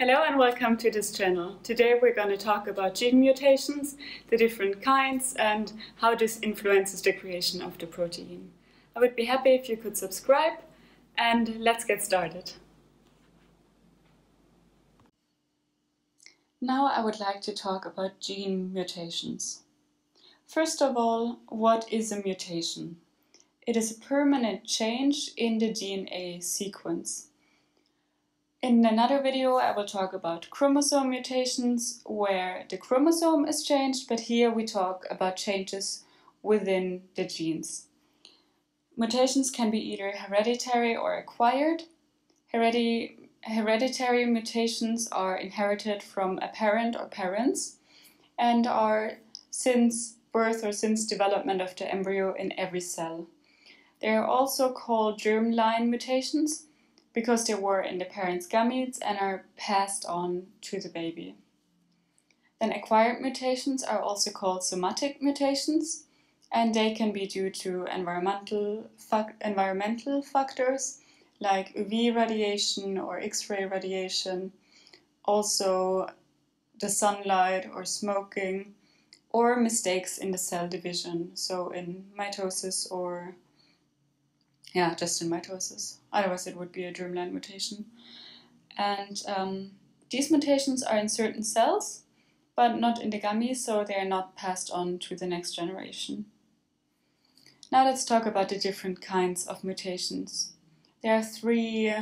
Hello and welcome to this channel. Today we're going to talk about gene mutations, the different kinds and how this influences the creation of the protein. I would be happy if you could subscribe and let's get started. Now I would like to talk about gene mutations. First of all, what is a mutation? It is a permanent change in the DNA sequence. In another video I will talk about chromosome mutations where the chromosome is changed, but here we talk about changes within the genes. Mutations can be either hereditary or acquired. Hereditary hereditary mutations are inherited from a parent or parents and are since birth or since development of the embryo in every cell. They are also called germline mutations because they were in the parent's gametes and are passed on to the baby. Then acquired mutations are also called somatic mutations and they can be due to environmental, environmental factors like UV radiation or X-ray radiation, also the sunlight or smoking, or mistakes in the cell division, so in mitosis or yeah, just in mitosis. Otherwise, it would be a germline mutation. And um, these mutations are in certain cells, but not in the gametes, so they are not passed on to the next generation. Now let's talk about the different kinds of mutations. There are three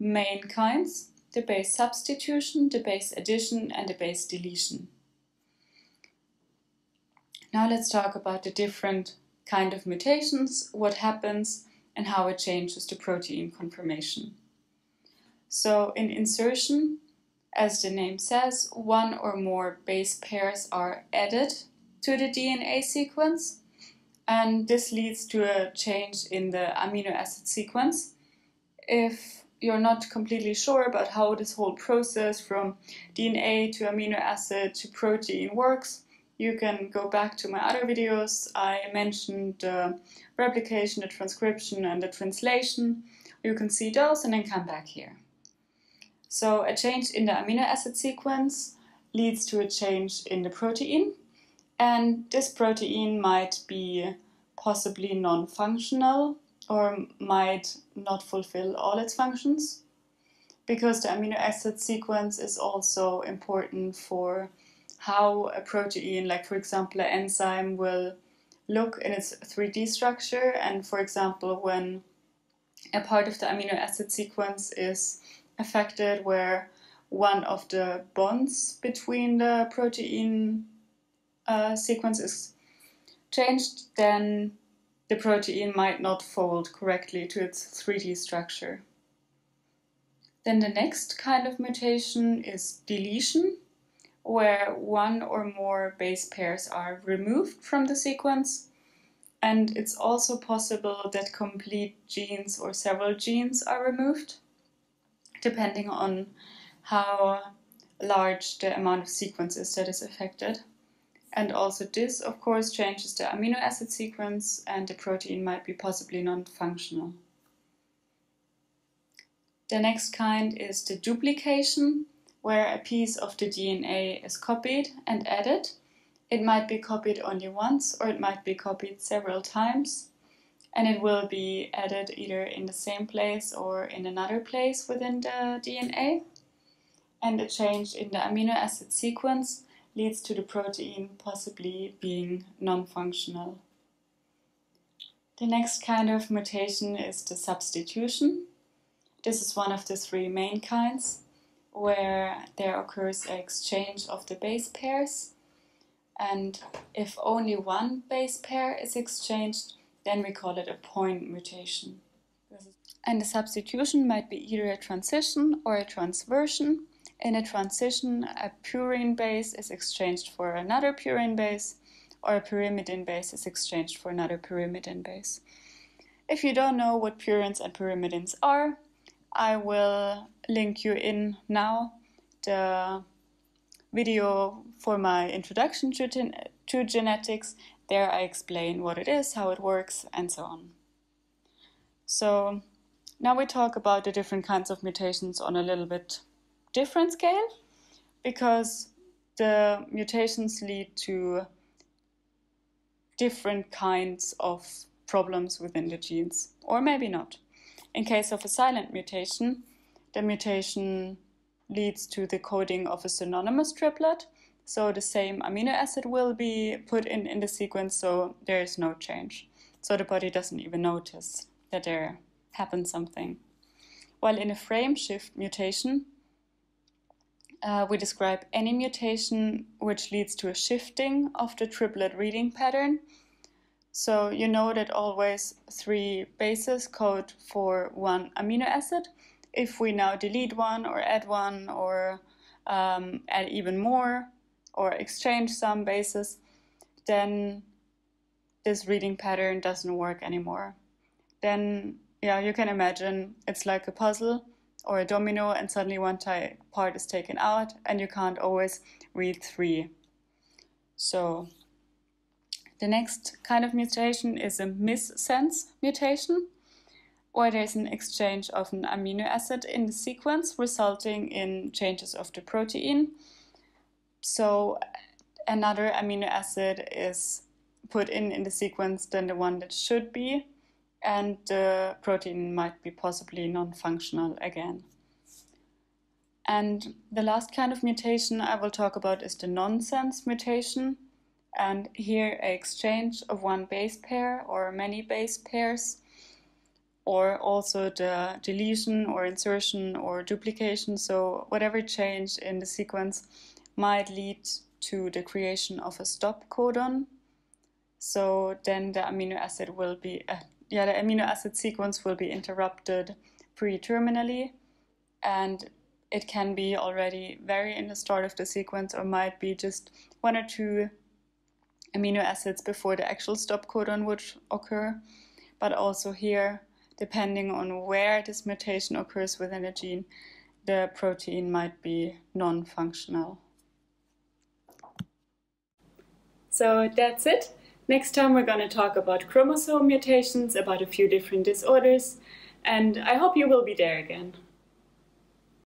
main kinds, the base substitution, the base addition and the base deletion. Now let's talk about the different kind of mutations, what happens and how it changes the protein conformation. So in insertion, as the name says, one or more base pairs are added to the DNA sequence and this leads to a change in the amino acid sequence if you're not completely sure about how this whole process from DNA to amino acid to protein works, you can go back to my other videos. I mentioned the replication, the transcription and the translation. You can see those and then come back here. So a change in the amino acid sequence leads to a change in the protein and this protein might be possibly non-functional or might not fulfill all its functions because the amino acid sequence is also important for how a protein, like for example an enzyme, will look in its 3D structure and for example when a part of the amino acid sequence is affected where one of the bonds between the protein uh, sequence is changed, then the protein might not fold correctly to its 3D structure. Then the next kind of mutation is deletion, where one or more base pairs are removed from the sequence. And it's also possible that complete genes or several genes are removed, depending on how large the amount of sequences that is affected. And also this, of course, changes the amino acid sequence and the protein might be possibly non-functional. The next kind is the duplication, where a piece of the DNA is copied and added. It might be copied only once or it might be copied several times and it will be added either in the same place or in another place within the DNA. And a change in the amino acid sequence leads to the protein possibly being non-functional. The next kind of mutation is the substitution. This is one of the three main kinds where there occurs an exchange of the base pairs and if only one base pair is exchanged then we call it a point mutation. And the substitution might be either a transition or a transversion in a transition, a purine base is exchanged for another purine base, or a pyrimidine base is exchanged for another pyrimidine base. If you don't know what purines and pyrimidines are, I will link you in now the video for my introduction to, to genetics. There I explain what it is, how it works, and so on. So now we talk about the different kinds of mutations on a little bit different scale because the mutations lead to different kinds of problems within the genes, or maybe not. In case of a silent mutation, the mutation leads to the coding of a synonymous triplet, so the same amino acid will be put in in the sequence, so there is no change. So the body doesn't even notice that there happened something. While in a frame shift mutation, uh, we describe any mutation which leads to a shifting of the triplet reading pattern. So you know that always three bases code for one amino acid. If we now delete one or add one or um, add even more or exchange some bases, then this reading pattern doesn't work anymore. Then, yeah, you can imagine it's like a puzzle or a domino and suddenly one part is taken out and you can't always read three. So the next kind of mutation is a missense mutation, where there's an exchange of an amino acid in the sequence resulting in changes of the protein. So another amino acid is put in in the sequence than the one that should be, and the protein might be possibly non-functional again. And the last kind of mutation I will talk about is the nonsense mutation. And here a exchange of one base pair or many base pairs, or also the deletion or insertion or duplication. So whatever change in the sequence might lead to the creation of a stop codon. So then the amino acid will be, uh, yeah, the amino acid sequence will be interrupted pre-terminally and it can be already very in the start of the sequence or might be just one or two amino acids before the actual stop codon would occur. But also here, depending on where this mutation occurs within a gene, the protein might be non-functional. So that's it. Next time we're going to talk about chromosome mutations, about a few different disorders, and I hope you will be there again.